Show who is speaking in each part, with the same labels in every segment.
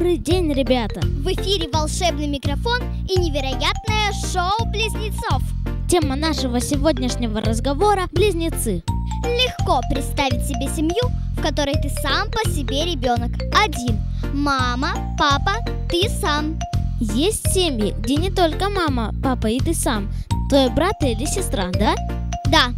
Speaker 1: Добрый день, ребята!
Speaker 2: В эфире волшебный микрофон и невероятное шоу близнецов.
Speaker 1: Тема нашего сегодняшнего разговора – близнецы.
Speaker 2: Легко представить себе семью, в которой ты сам по себе ребенок. Один. Мама, папа, ты сам.
Speaker 1: Есть семьи, где не только мама, папа и ты сам, твой брат или сестра, да?
Speaker 2: Да.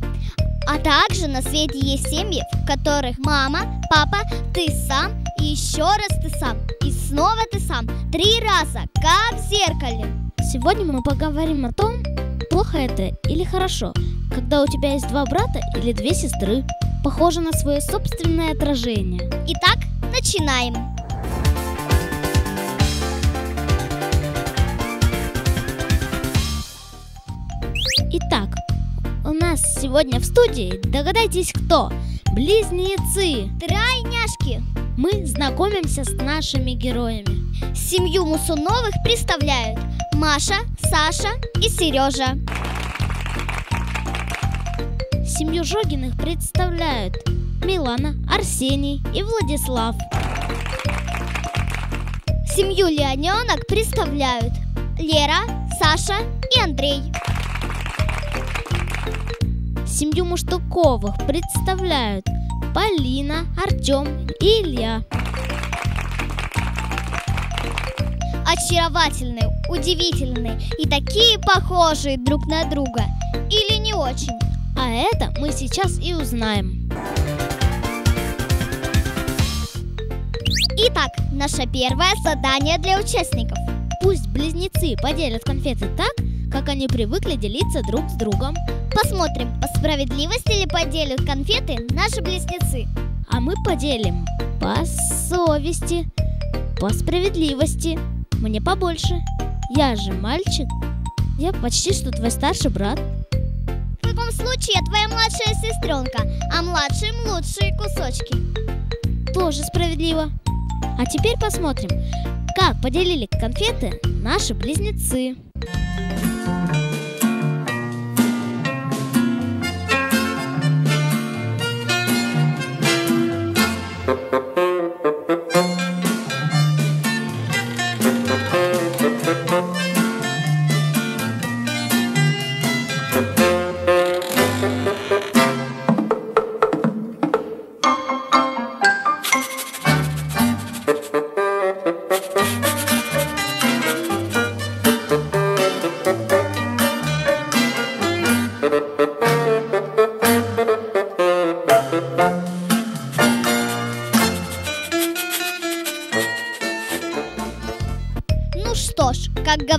Speaker 2: А также на свете есть семьи, в которых мама, папа, ты сам и еще раз ты сам. И снова ты сам. Три раза, как в зеркале.
Speaker 1: Сегодня мы поговорим о том, плохо это или хорошо, когда у тебя есть два брата или две сестры, похожи на свое собственное отражение.
Speaker 2: Итак, начинаем.
Speaker 1: Итак, нас сегодня в студии, догадайтесь кто? Близнецы!
Speaker 2: Тройняшки.
Speaker 1: Мы знакомимся с нашими героями.
Speaker 2: Семью Мусуновых представляют Маша, Саша и Сережа.
Speaker 1: Семью Жогиных представляют Милана, Арсений и Владислав.
Speaker 2: Семью Леоненок представляют Лера, Саша и Андрей.
Speaker 1: Семью Муштуковых представляют Полина, Артем и Илья.
Speaker 2: Очаровательные, удивительные и такие похожие друг на друга. Или не очень.
Speaker 1: А это мы сейчас и узнаем.
Speaker 2: Итак, наше первое задание для участников.
Speaker 1: Пусть близнецы поделят конфеты так, как они привыкли делиться друг с другом.
Speaker 2: Посмотрим, по справедливости ли поделят конфеты наши близнецы.
Speaker 1: А мы поделим по совести, по справедливости. Мне побольше. Я же мальчик. Я почти что твой старший брат.
Speaker 2: В таком случае я твоя младшая сестренка, а младшим лучшие кусочки.
Speaker 1: Тоже справедливо. А теперь посмотрим, как поделили конфеты наши близнецы.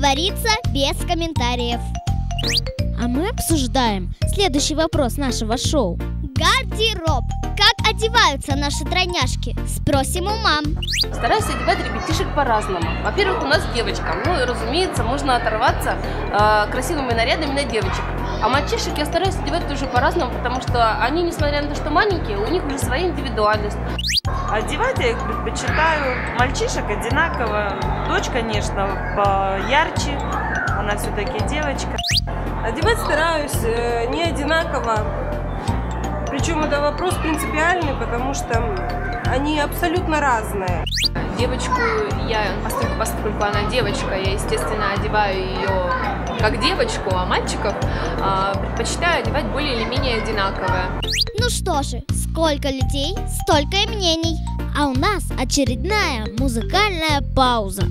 Speaker 2: Говорится, без комментариев.
Speaker 1: Следующий вопрос нашего шоу.
Speaker 2: Гардероб. Как одеваются наши тройняшки? Спросим у мам.
Speaker 3: Стараюсь одевать ребятишек по-разному. Во-первых, у нас девочка. Ну и, разумеется, можно оторваться э, красивыми нарядами на девочек. А мальчишек я стараюсь одевать тоже по-разному, потому что они, несмотря на то, что маленькие, у них уже своя индивидуальность.
Speaker 4: Одевать я их предпочитаю мальчишек одинаково. Дочь, конечно, ярче, она все-таки девочка.
Speaker 5: Одевать стараюсь э, не одинаково. Причем это вопрос принципиальный, потому что они абсолютно разные.
Speaker 3: Девочку я, поскольку, поскольку она девочка, я, естественно, одеваю ее как девочку, а мальчиков а, предпочитаю одевать более или менее одинаковое.
Speaker 2: Ну что же, сколько людей, столько и мнений.
Speaker 1: А у нас очередная музыкальная пауза.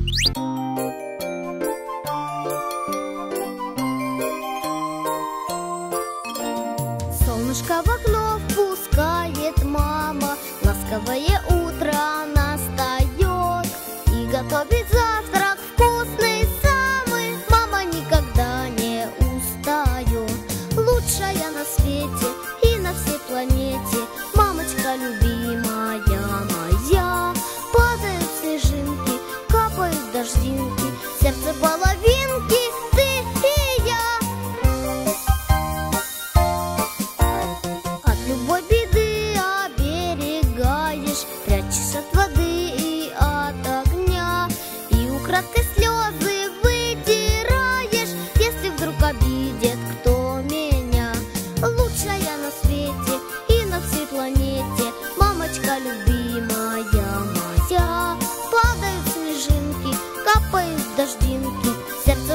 Speaker 2: Солнышко в окно впускает мама, ласковое утро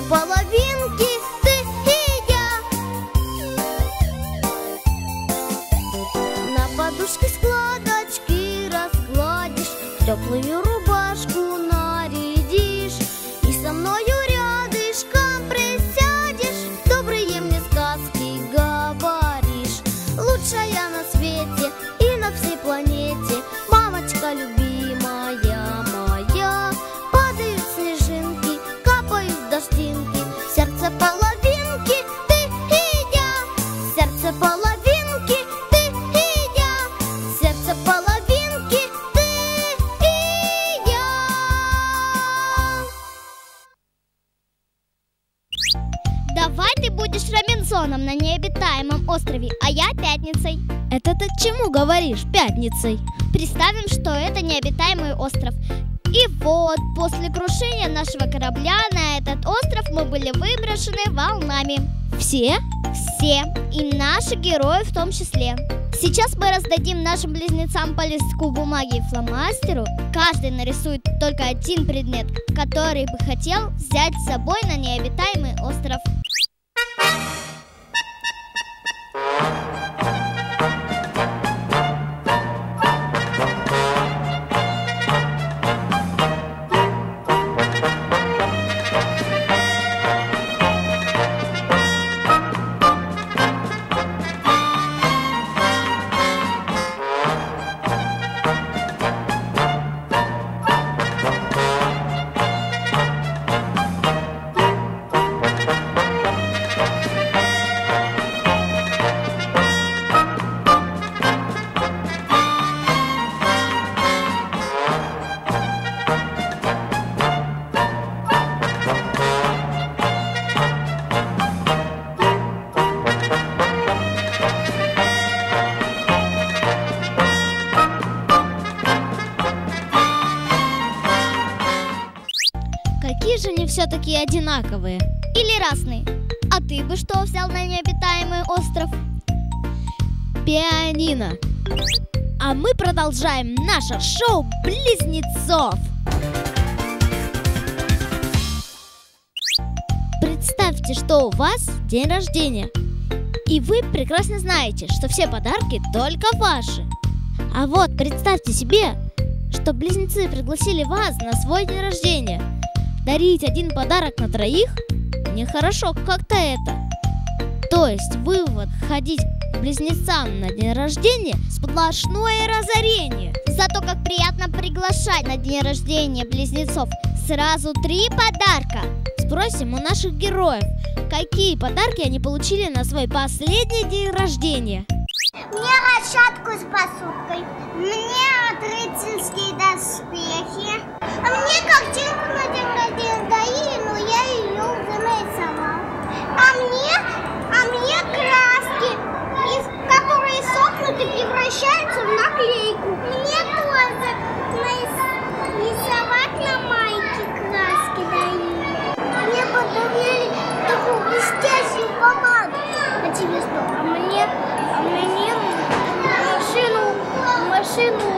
Speaker 2: Well. Говоришь пятницей? Представим, что это необитаемый остров. И вот, после крушения нашего корабля на этот остров мы были выброшены волнами.
Speaker 1: Все?
Speaker 2: Все, и наши герои в том числе. Сейчас мы раздадим нашим близнецам по листку бумаги и фломастеру. Каждый нарисует только один предмет, который бы хотел взять с собой на необитаемый остров.
Speaker 1: Одинаковые?
Speaker 2: Или разные. А ты бы что взял на необитаемый остров?
Speaker 1: Пианино. А мы продолжаем наше шоу близнецов. Представьте, что у вас день рождения. И вы прекрасно знаете, что все подарки только ваши. А вот представьте себе, что близнецы пригласили вас на свой день рождения. Дарить один подарок на троих нехорошо как-то это. То есть вывод ходить к близнецам на день рождения сплошное разорение.
Speaker 2: Зато как приятно приглашать на день рождения близнецов сразу три подарка.
Speaker 1: Спросим у наших героев, какие подарки они получили на свой последний день рождения.
Speaker 6: Мне расчатку с посудкой, мне рыцарские доспехи, а мне картинку на день рождения дарили, но я ее уже нарисовала. А мне, а мне краски, из, которые сохнут и превращаются в наклейку. Мне тоже нарис- рисовать на майке краски дарили. Мне подарили такую блестящую помаду. А тебе что? А мне, а мне машину, машину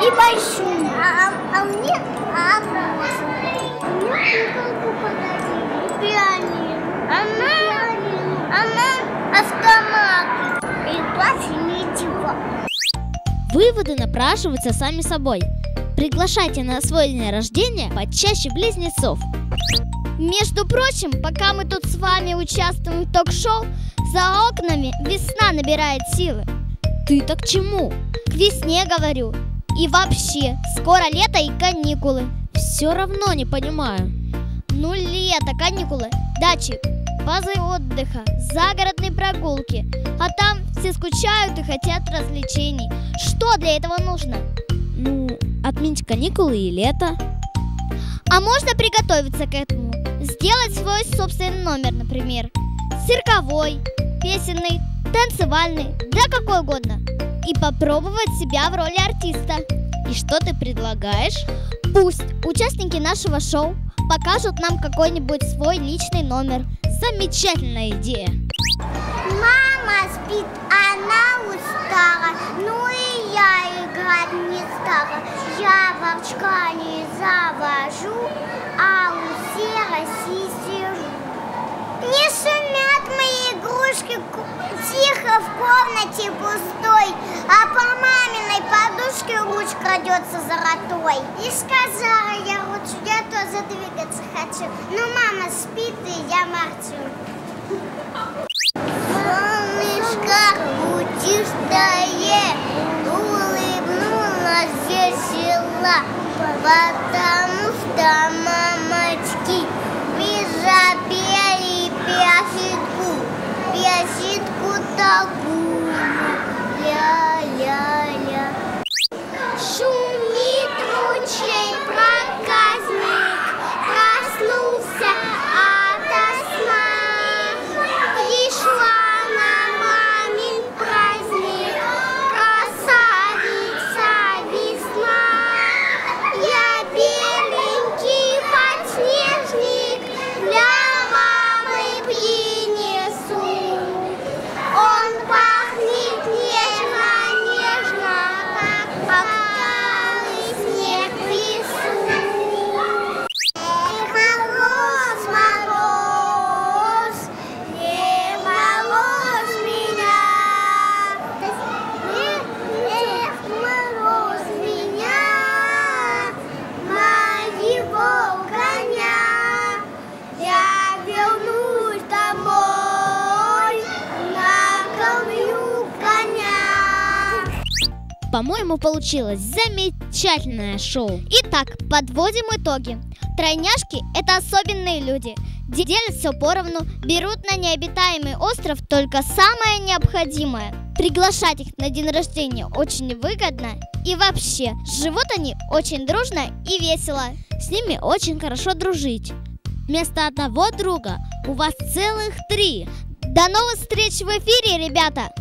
Speaker 6: и большую. А, а мне, а, а мне куколку подарили. Пианино. Она, она автомат. И платье ничего.
Speaker 1: Выводы напрашиваются сами собой. Приглашайте на свой день рождения почаще близнецов.
Speaker 2: Между прочим, пока мы тут с вами участвуем в ток-шоу, за окнами весна набирает силы.
Speaker 1: Ты-то к чему?
Speaker 2: К весне говорю. И вообще, скоро лето и каникулы.
Speaker 1: Все равно не понимаю.
Speaker 2: Ну, лето, каникулы, дачи, базы отдыха, загородные прогулки. А там все скучают и хотят развлечений. Что для этого нужно?
Speaker 1: Ну, отменить каникулы и лето.
Speaker 2: А можно приготовиться к этому? Сделать свой собственный номер, например. Цирковой, песенный, танцевальный, да какой угодно и попробовать себя в роли артиста.
Speaker 1: И что ты предлагаешь?
Speaker 2: Пусть участники нашего шоу покажут нам какой-нибудь свой личный номер.
Speaker 1: Замечательная идея!
Speaker 6: Мама спит, она устала, ну и я играть не стала. Я волчка не завожу, а у серости сижу. Не шумят бабушке тихо в комнате пустой, а по маминой подушке луч крадется золотой. И сказала я лучше, я тоже двигаться хочу. Но мама спит, и я молчу. Солнышко путистое улыбнулась весело, потому что мамочки песенку такую,
Speaker 1: По-моему, получилось замечательное шоу.
Speaker 2: Итак, подводим итоги. Тройняшки – это особенные люди. Делят все поровну, берут на необитаемый остров только самое необходимое. Приглашать их на день рождения очень выгодно. И вообще, живут они очень дружно и весело.
Speaker 1: С ними очень хорошо дружить. Вместо одного друга у вас целых три.
Speaker 2: До новых встреч в эфире, ребята!